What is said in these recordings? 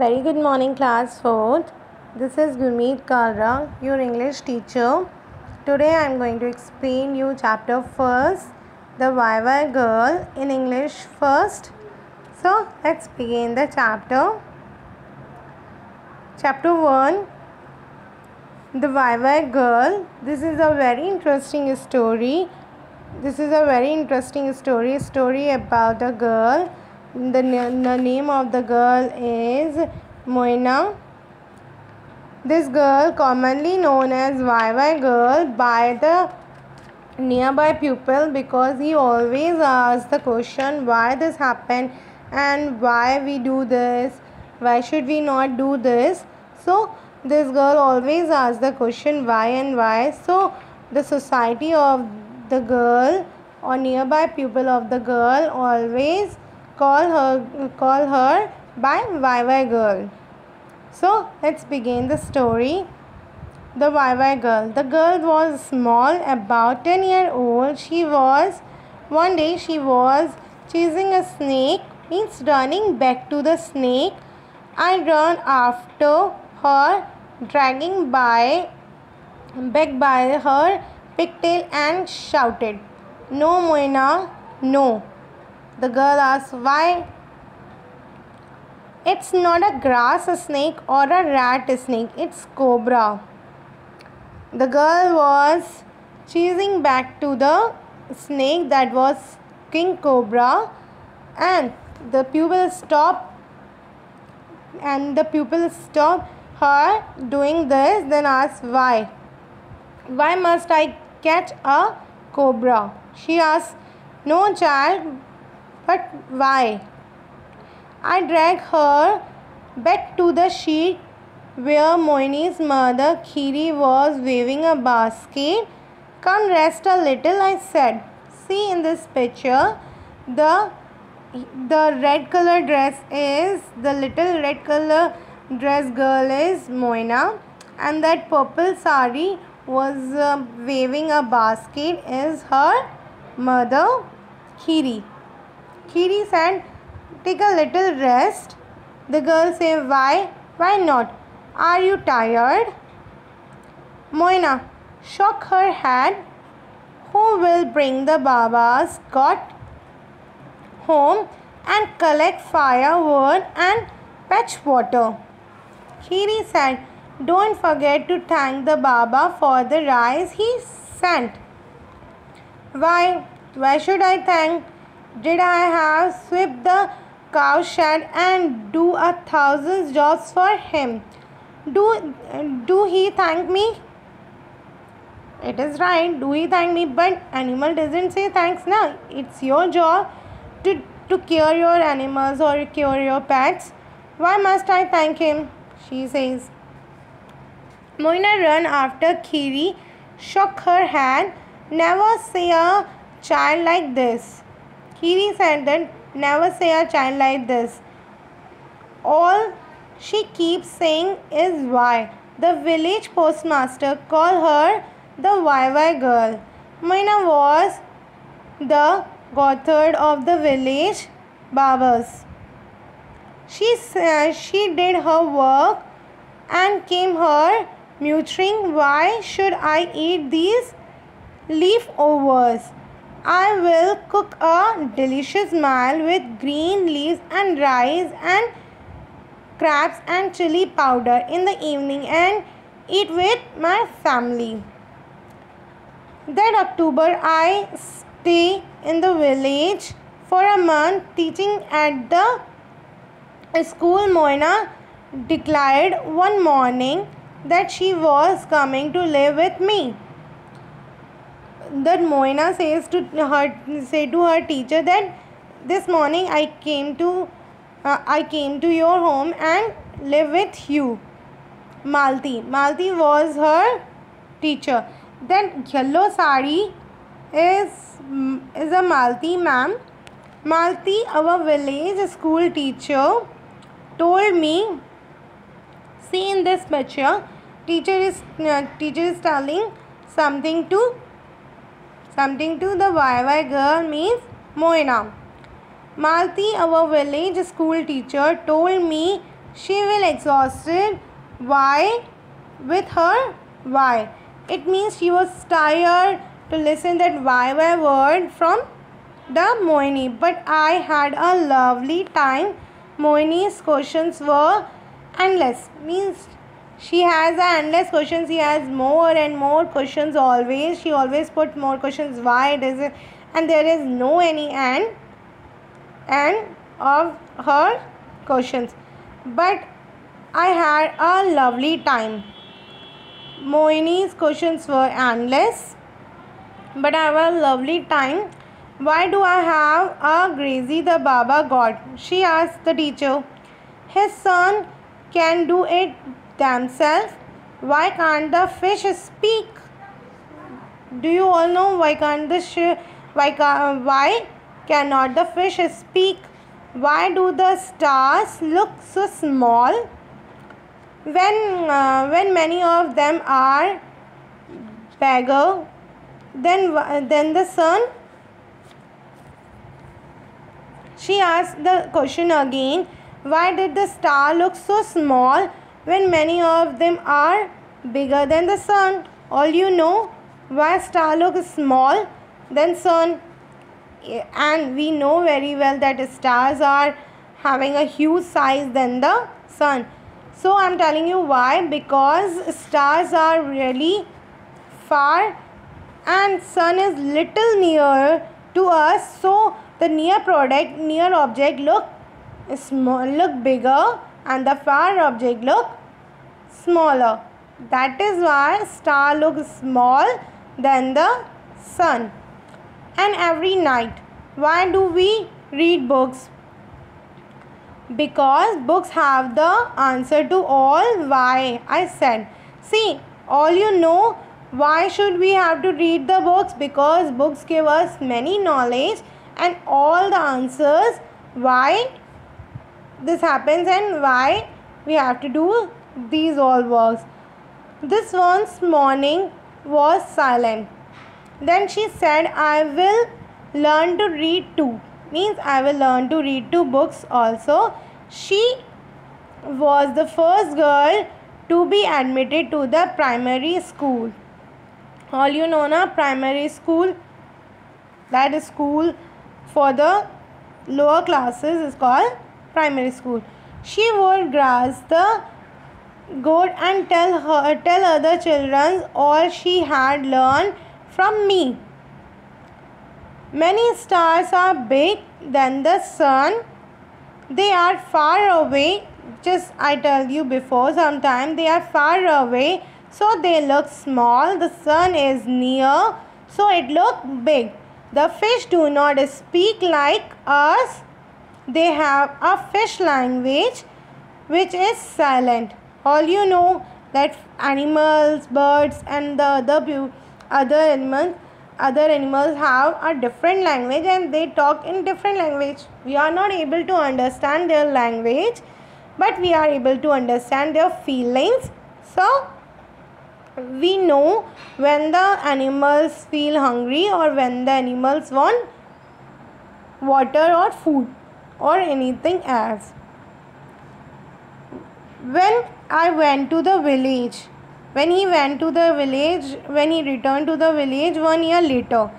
Very good morning, class 4th. This is Gurmeet Kalra, your English teacher. Today I am going to explain you chapter first, the Why Why girl in English first. So let's begin the chapter. Chapter 1 The Why Why girl. This is a very interesting story. This is a very interesting story. Story about a girl the, the name of the girl is Moina. This girl, commonly known as Why Why girl by the nearby pupil because he always asks the question why this happened and why we do this, why should we not do this. So, this girl always asks the question why and why. So, the society of the girl or nearby pupil of the girl always call her call her by Why Why girl. So let's begin the story. The Why Why girl. The girl was small, about 10 year old. She was one day she was chasing a snake, means running back to the snake. I ran after her, dragging by back by her pigtail and shouted, No, Moina, no. The girl asked, Why? It's not a grass a snake or a rat snake, it's cobra. The girl was chasing back to the snake that was king cobra and the pupil stopped and the pupil stopped her doing this then asked why why must i catch a cobra she asked no child but why? I drag her back to the sheet where Moini's mother Khiri was waving a basket. Come rest a little, I said. See in this picture, the the red color dress is the little red color dress girl is Moina and that purple sari was uh, waving a basket is her mother Khiri. Khiri said, Take a little rest. The girl said, Why? Why not? Are you tired? Moina shook her head. Who will bring the Baba's cot home and collect firewood and fetch water? Khiri said, Don't forget to thank the Baba for the rice he sent. Why? Why should I thank? Did I have swept the cow shed and do a thousand jobs for him? Do, do he thank me? It is right. Do he thank me? But animal doesn't say thanks now. It's your job to, to cure your animals or cure your pets. Why must I thank him? She says. Moina ran after Khiri, shook her hand. Never see a child like this. Khiri said never say a child like this. All she keeps saying is why. The village postmaster called her the Why Why girl. Mina was the goatherd of the village barbers. She, uh, she did her work and came her muttering, Why should I eat these leafovers? I will cook a delicious meal with green leaves and rice and crabs and chili powder in the evening and eat with my family. That October I stay in the village for a month teaching at the school Moina declared one morning that she was coming to live with me that Moina says to her say to her teacher that this morning I came to uh, I came to your home and live with you. Malti. Malti was her teacher. Then yellow sari is is a Malti ma'am. Malti, our village school teacher, told me. See in this picture, teacher is uh, teacher is telling something to Something to the Why Why girl means Moina. Malti, our village school teacher, told me she will exhausted. Why? With her? Why? It means she was tired to listen that by word from the Mohini. But I had a lovely time. Mohini's questions were endless. Means she has endless questions. She has more and more questions always. She always put more questions. Why does it? And there is no any end. End of her questions. But I had a lovely time. Mohini's questions were endless, but I had a lovely time. Why do I have a Gracie the Baba God? She asked the teacher. His son can do it themselves. Why can't the fish speak? Do you all know why can't the sh- why ca- why cannot the fish speak? Why do the stars look so small? When uh, when many of them are bigger, then then the sun. She asked the question again. Why did the star look so small when many of them are bigger than the sun? All you know why star look small than sun? And we know very well that stars are having a huge size than the sun. So i'm telling you why. Because stars are really far and sun is little near to us. So the near product near object look small look bigger and the far object look smaller that is why star looks small than the sun and every night. Why do we read books? Because books have the answer to all why I said. See, all you know why should we have to read the books? Because books give us many knowledge and all the answers why this happens and why we have to do these all works. This one's morning was silent. Then she said, I will learn to read too. Means I will learn to read two books also. She was the first girl to be admitted to the primary school. All you know na primary school that is school for the lower classes is called primary school. She would grass the goat and tell her tell other children all she had learned from me. Many stars are big than the sun. They are far away. Just I tell you before sometime they are far away so they look small. The sun is near so it look big. The fish do not speak like us. They have a fish language which is silent. All you know that animals, birds and the other other animals other animals have a different language and they talk in different language. We are not able to understand their language but we are able to understand their feelings. So we know when the animals feel hungry or when the animals want water or food or anything else when i went to the village when he went to the village, when he returned to the village one year later,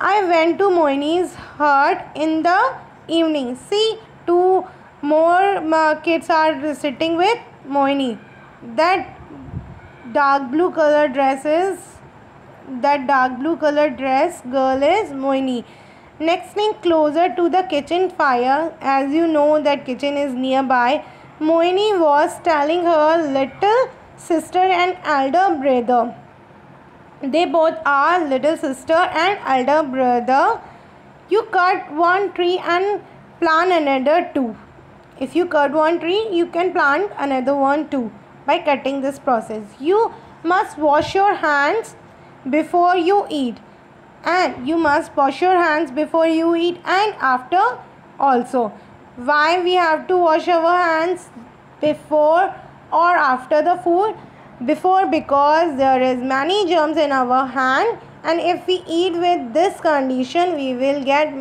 I went to Mohini's hut in the evening. See, two more kids are sitting with Mohini. That dark blue color dresses, that dark blue color dress girl is Mohini. Next thing closer to the kitchen fire, as you know that kitchen is nearby. Mohini was telling her little sister and elder brother. They both are little sister and elder brother. You cut one tree and plant another two. If you cut one tree, you can plant another one too by cutting this process. You must wash your hands before you eat and you must wash your hands before you eat and after also. Why we have to wash our hands before or after the food? Before because there is many germs in our hand and if we eat with this condition we will get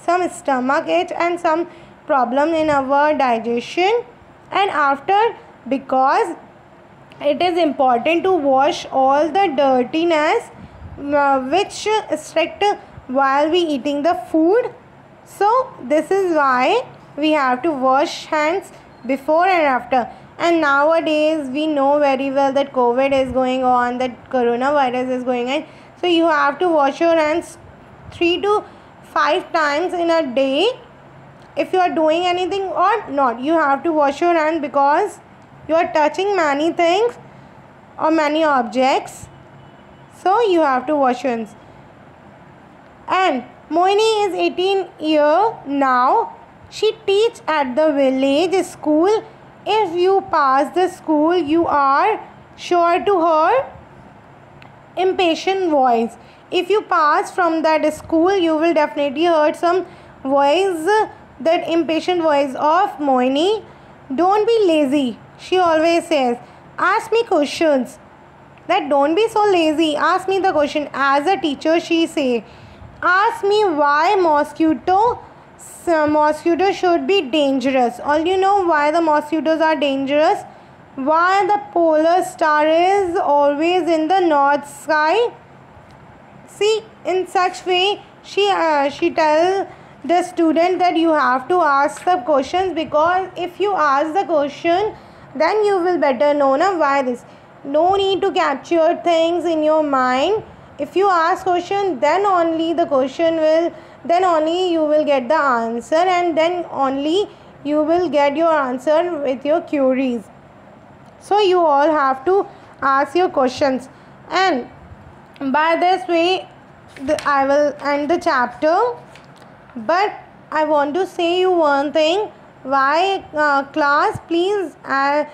some stomach ache and some problem in our digestion. And after because it is important to wash all the dirtiness uh, which strict while we eating the food so this is why we have to wash hands before and after. And nowadays we know very well that covid is going on that coronavirus is going on. So you have to wash your hands 3 to 5 times in a day if you are doing anything or not. You have to wash your hands because you are touching many things or many objects. So you have to wash your hands. And Moini is 18 year now. She teach at the village school. If you pass the school you are sure to her impatient voice. If you pass from that school you will definitely heard some voice that impatient voice of Moini don't be lazy she always says. Ask me questions. That don't be so lazy. Ask me the question. As a teacher she say ask me why mosquito mosquito should be dangerous. All you know why the mosquitoes are dangerous? Why the polar star is always in the north sky? See in such way she uh, she tell the student that you have to ask the questions because if you ask the question then you will better know now why this. No need to capture things in your mind if you ask question then only the question will then only you will get the answer and then only you will get your answer with your queries. So you all have to ask your questions. And by this way the, i will end the chapter. But i want to say you one thing. Why uh, class please uh,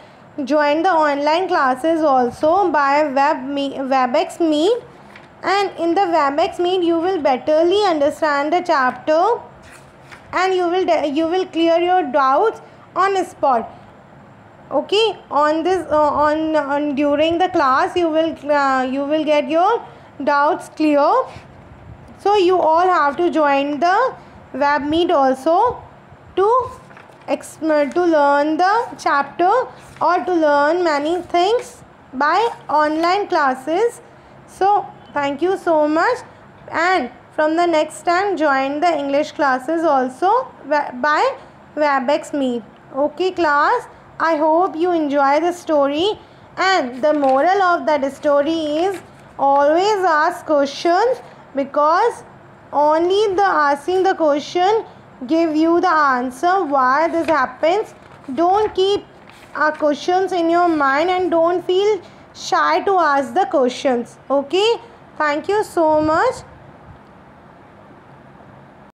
join the online classes also by web me webex meet and in the webex meet you will betterly understand the chapter and you will you will clear your doubts on spot. Okay? On this uh, on, on during the class you will uh, you will get your doubts clear. So you all have to join the web meet also to to learn the chapter or to learn many things by online classes. So thank you so much. And from the next time join the english classes also by webex meet. Okay class? I hope you enjoy the story. And the moral of that story is always ask questions because only the asking the question give you the answer why this happens. Don't keep uh, questions in your mind and don't feel shy to ask the questions. Okay thank you so much